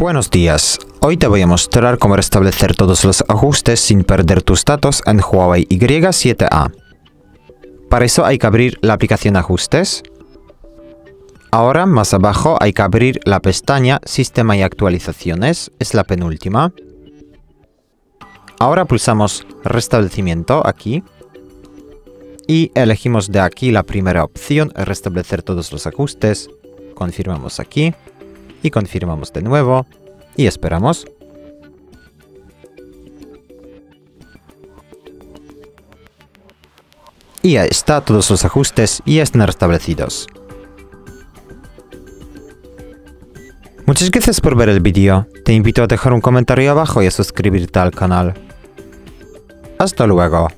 Buenos días, hoy te voy a mostrar cómo restablecer todos los ajustes sin perder tus datos en Huawei Y7A. Para eso hay que abrir la aplicación Ajustes. Ahora más abajo hay que abrir la pestaña Sistema y actualizaciones, es la penúltima. Ahora pulsamos Restablecimiento aquí. Y elegimos de aquí la primera opción, restablecer todos los ajustes. Confirmamos aquí y confirmamos de nuevo y esperamos. Y ya está, todos los ajustes ya están restablecidos. Muchas gracias por ver el vídeo, te invito a dejar un comentario abajo y a suscribirte al canal. Hasta luego.